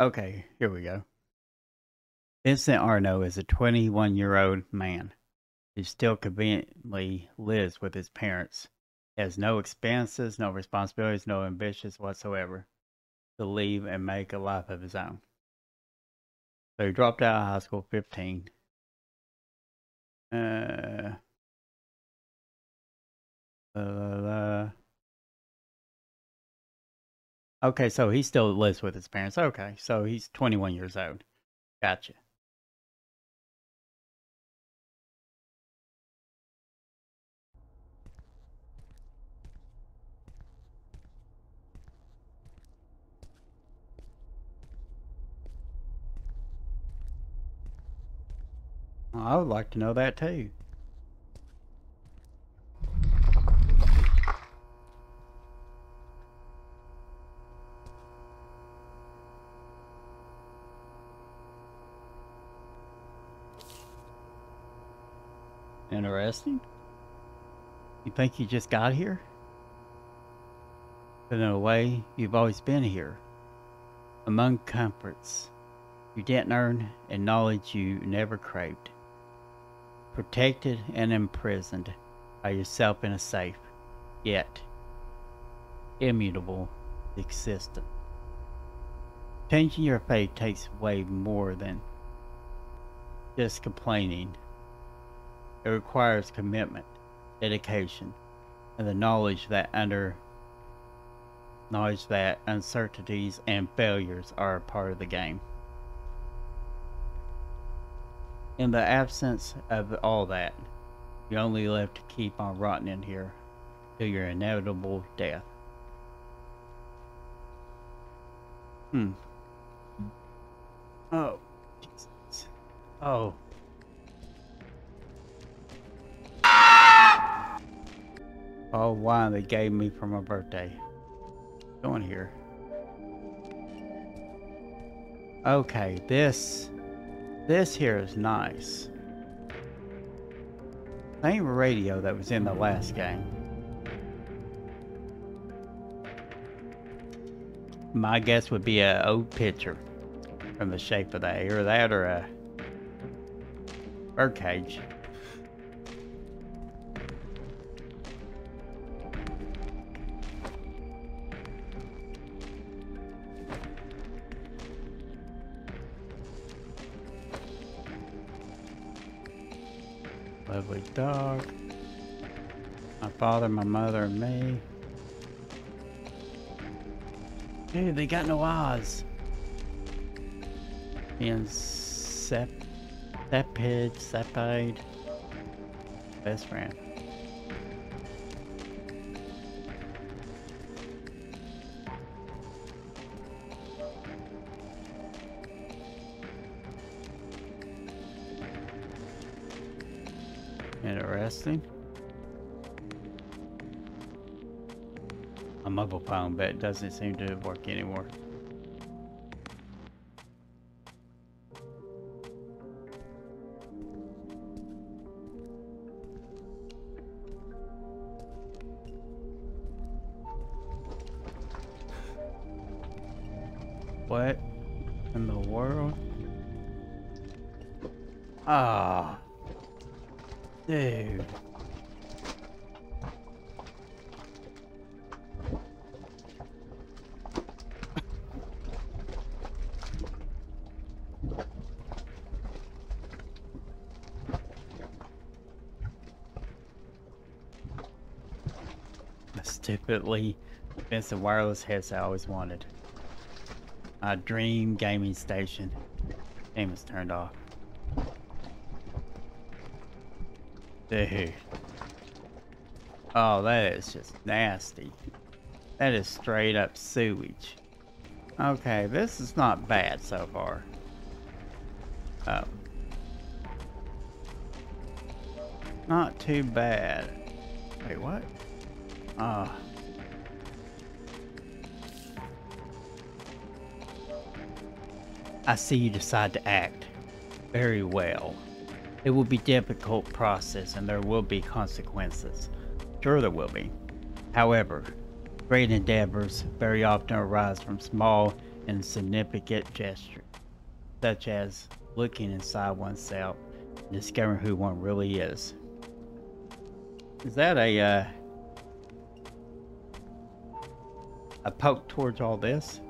Okay, here we go. Vincent Arno is a 21 year old man who still conveniently lives with his parents. He has no expenses, no responsibilities, no ambitions whatsoever to leave and make a life of his own. So he dropped out of high school 15. Uh, uh, okay, so he still lives with his parents. Okay, so he's 21 years old. Gotcha. I would like to know that too. You think you just got here? But in a way, you've always been here. Among comforts you didn't earn and knowledge you never craved. Protected and imprisoned by yourself in a safe, yet immutable existence. Changing your fate takes way more than just complaining it requires commitment, dedication, and the knowledge that under knowledge that uncertainties and failures are a part of the game. In the absence of all that, you're only left to keep on rotting in here to your inevitable death. Hmm. Oh, Jesus. Oh. Oh, wine they gave me for my birthday. Going here. Okay, this, this here is nice. Same radio that was in the last game. My guess would be a old picture from the shape of that, or that, or a birdcage. Lovely dog. My father, my mother, and me. Dude, they got no eyes. Being Sep, Sepid, Sepide. Best friend. Interesting. A mobile phone, but it doesn't seem to work anymore. Stupidly expensive wireless headset I always wanted. A dream gaming station. Game is turned off. Dude. Oh, that is just nasty. That is straight up sewage. Okay, this is not bad so far. Oh. Not too bad. Wait, what? Ah. I see you decide to act. Very well. It will be a difficult process and there will be consequences. Sure there will be. However, great endeavors very often arise from small and significant gestures, such as looking inside oneself and discovering who one really is. Is that a uh, a poke towards all this?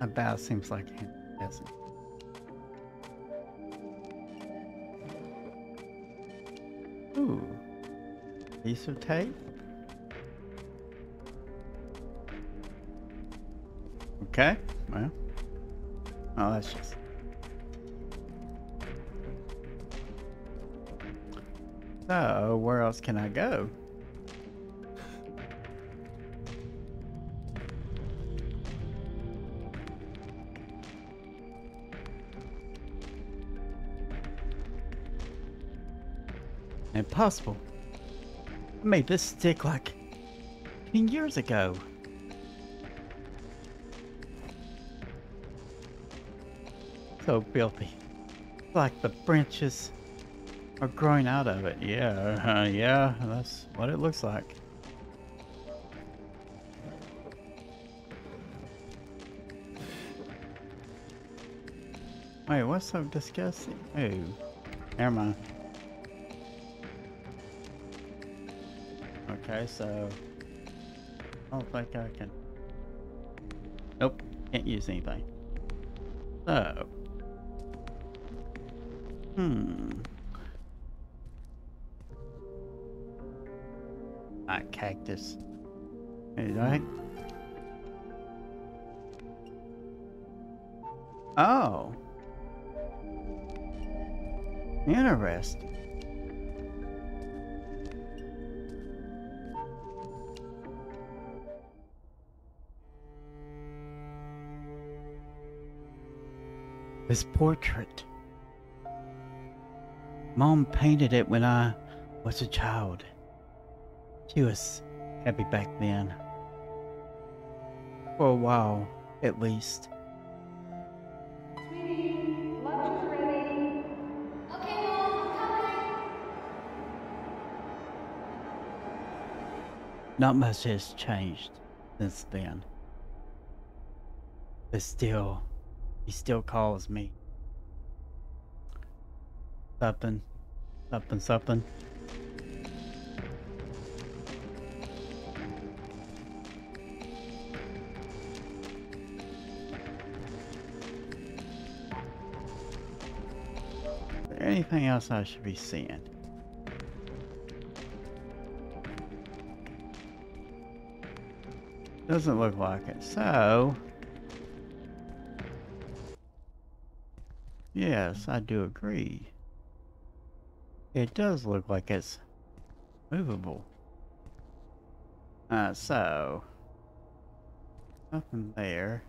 About seems like it doesn't. Ooh, piece of tape. Okay, well, oh, that's just. So, where else can I go? Impossible. I made this stick like 10 years ago. So filthy. Like the branches are growing out of it. Yeah, uh, yeah, that's what it looks like. Wait, what's so disgusting? Oh, never mind. Okay, so I don't think I can. Nope, can't use anything. So, hmm. Not cactus. Right? Oh. Interesting. This portrait. Mom painted it when I was a child. She was happy back then. For a while, at least. Not much has changed since then. But still, he still calls me. Something, something, something. Anything else I should be seeing? Doesn't look like it. So, yes, I do agree. It does look like it's movable. Uh, so, nothing there.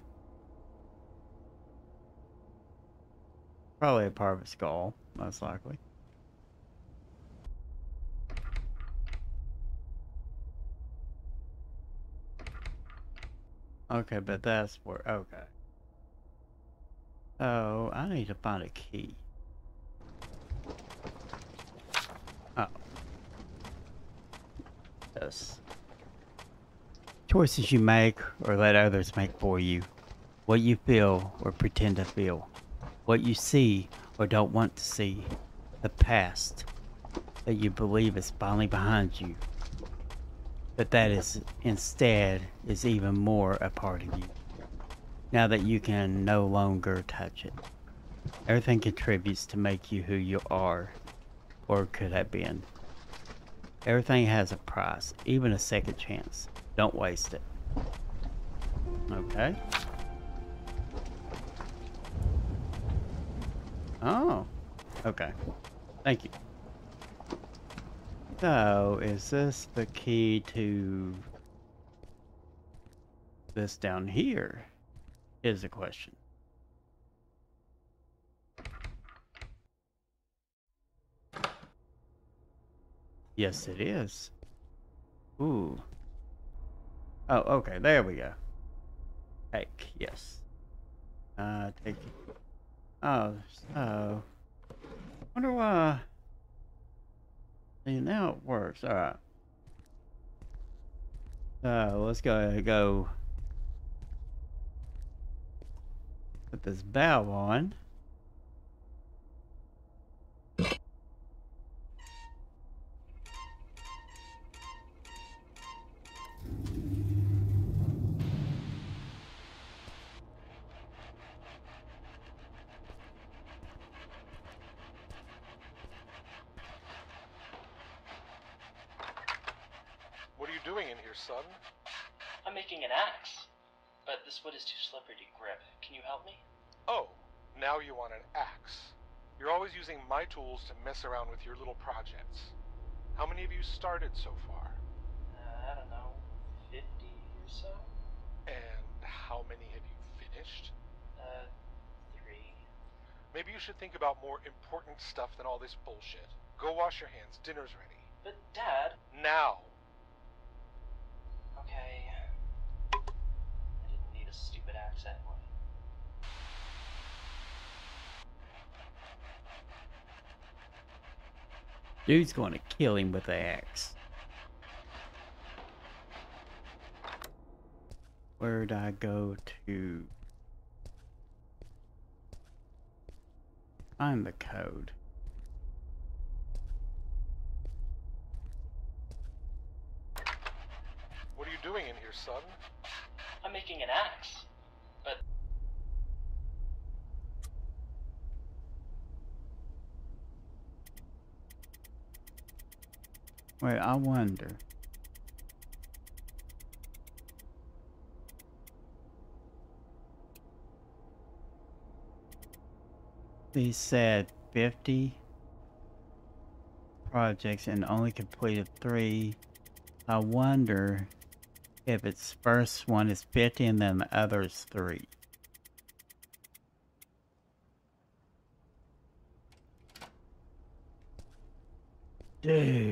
Probably a part of a skull, most likely. Okay, but that's where, okay. So, I need to find a key. Oh. Yes. Choices you make or let others make for you. What you feel or pretend to feel. What you see or don't want to see. The past that you believe is finally behind you. But that is instead is even more a part of you. Now that you can no longer touch it. Everything contributes to make you who you are or could have been. Everything has a price, even a second chance. Don't waste it. Okay. Oh. Okay. Thank you. So, is this the key to this down here? Is the question. Yes, it is. Ooh. Oh, okay, there we go. Take, yes. Uh, take. Oh, so. Wonder why. See, now it works. Alright. So let's go go put this bow on. Help me? Oh, now you want an axe. You're always using my tools to mess around with your little projects. How many have you started so far? Uh, I don't know, 50 or so? And how many have you finished? Uh, three. Maybe you should think about more important stuff than all this bullshit. Go wash your hands. Dinner's ready. But, Dad. Now! Okay. I didn't need a stupid axe anyway. Dude's going to kill him with the axe. Where'd I go to? Find the code. What are you doing in here, son? I'm making an axe, but Wait, I wonder. He said 50 projects and only completed three. I wonder if its first one is 50 and then the others three. Dude.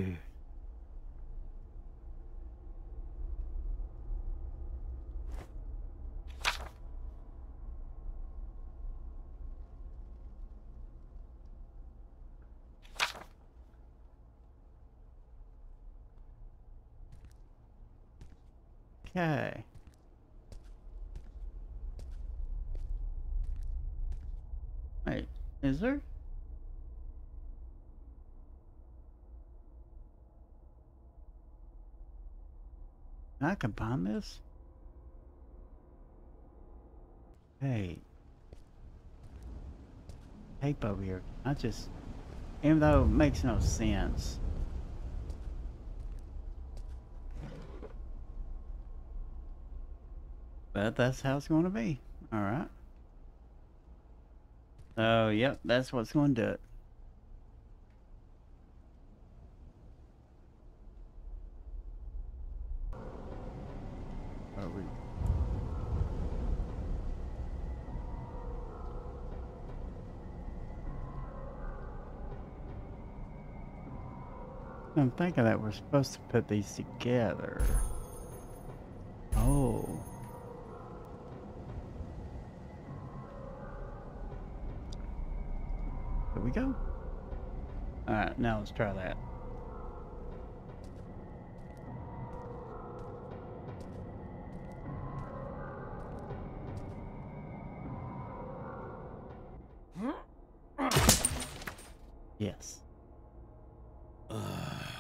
Okay. Wait, is there? I can combine this? Hey. Tape over here. I just, even though it makes no sense. But that's how it's going to be. Alright. Oh, yep, that's what's going to do it. Are we? I'm thinking that we're supposed to put these together. We go. Alright, now let's try that. Yes. Oh,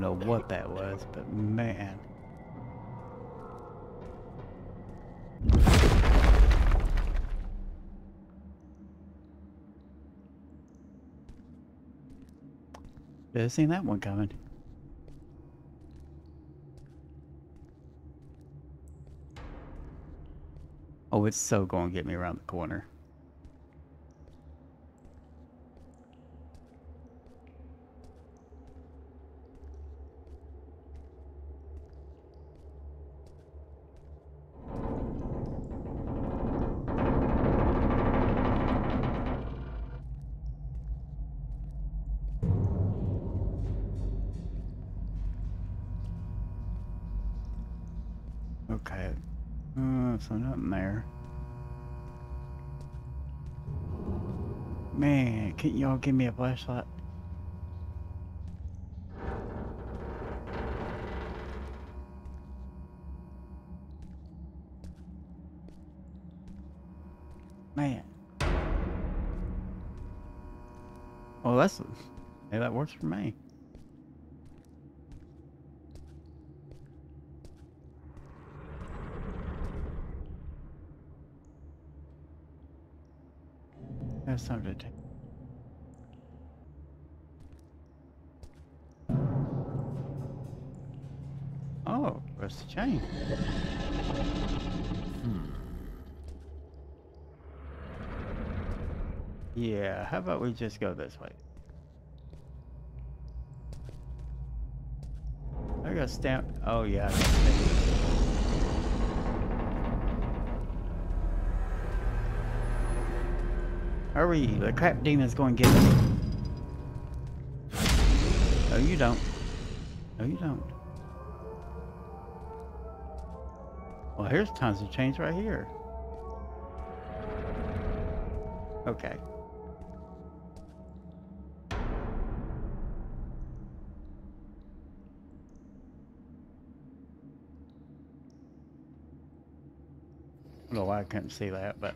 don't know what that was, but man. Should seen that one coming. Oh, it's so going to get me around the corner. Uh, so nothing there. Man, can't y'all give me a flashlight? Man. Well, that's Hey, that works for me. To take. Oh, where's the chain? Hmm. Yeah, how about we just go this way? I got stamp. Oh yeah. Hurry! The crap demon's going to get us. No, you don't. No, you don't. Well, here's tons of chains right here. Okay. I don't know why I couldn't see that, but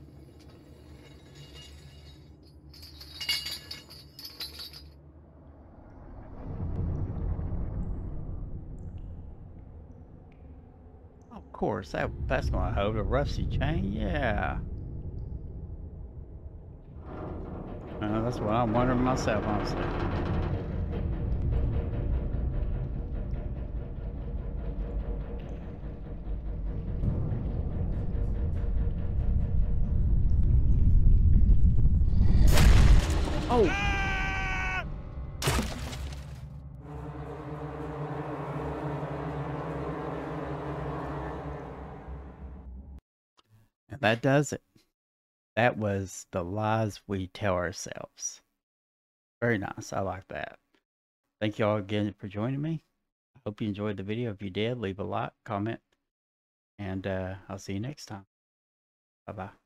of course that that's gonna hold a rusty chain, yeah. Uh, that's what I'm wondering myself, honestly. Oh! And that does it. That was the lies we tell ourselves. Very nice. I like that. Thank you all again for joining me. I hope you enjoyed the video. If you did, leave a like, comment, and uh, I'll see you next time. Bye bye.